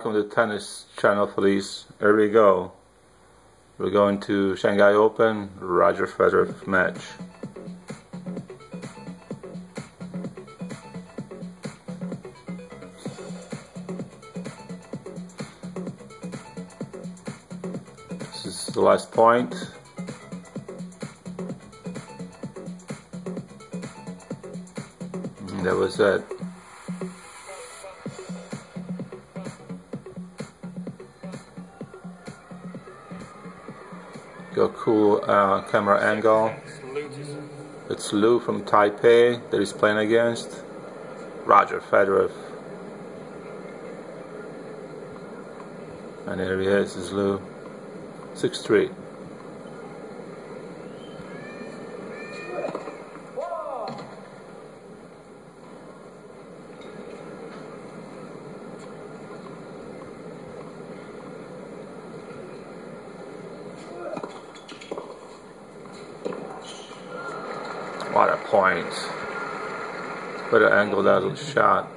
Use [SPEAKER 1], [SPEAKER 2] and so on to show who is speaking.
[SPEAKER 1] Welcome to Tennis Channel Police. Here we go. We're going to Shanghai Open, Roger Federer match. This is the last point. And that was it. Go cool uh, camera angle. It's Lu from Taipei that he's playing against. Roger Federer. And here he is, is Lu. 6-3. What a point. What an angle that shot.